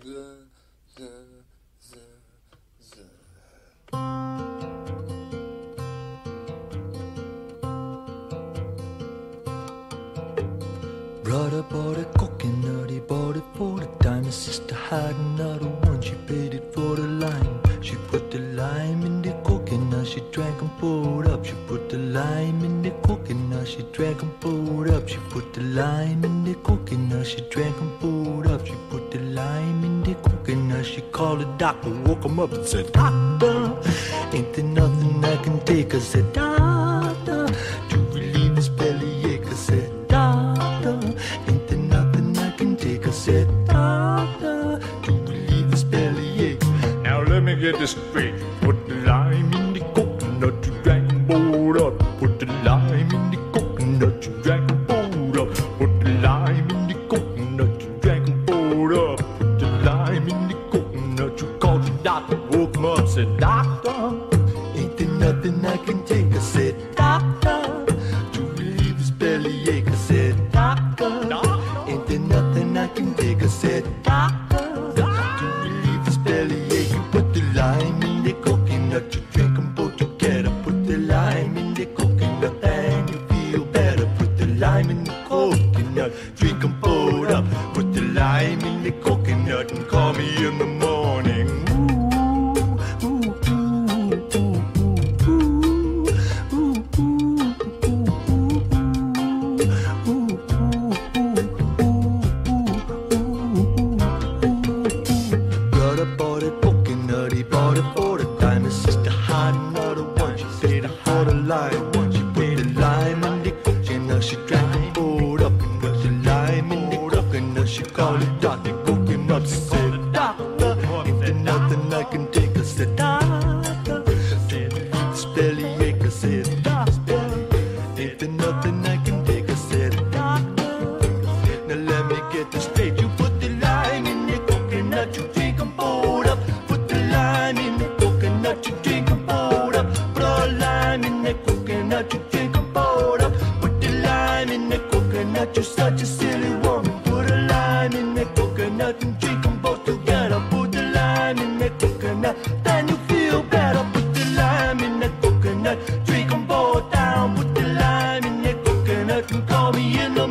the. Brother bought a coconut, he bought it for the time. His sister had another one, she paid it for the lime. She put the lime in the coconut, she drank and pulled up. She put the lime in the coconut, she drank and pulled up. She put the lime in the coconut, she drank and pulled up. She called the doctor, woke him up and said, Doctor, ain't there nothing I can take? I said, Doctor, to relieve his bellyache. I said, Doctor, ain't there nothing I can take? I said, Doctor, to relieve his bellyache. Now let me get this straight. Put the lime in the coconut, you drank poured up. Put the lime in the coconut, you drank poured up. Put the lime in the coconut, said, Doctor, Ain't there nothing I can take? I said, Doctor, to relieve his bellyache. I said, Doctor, ain't there nothing I can take? I said, Doctor, to relieve his bellyache. You put the lime in the coconut, you drink them both together. Put the lime in the coconut and you feel better. Put the lime in the coconut, drink them both up. Put the lime in the coconut and call me in the morning. Had she paid it for the lime. She put the lime in the coconut, she drank and poured up. Put the lime in the coconut, she called it doctor, coconut, you're such a silly woman. Put a lime in that coconut and drink them both together. Put the lime in that coconut, then you feel better. Put the lime in that coconut, drink them both down. Put the lime in that coconut and call me in the morning.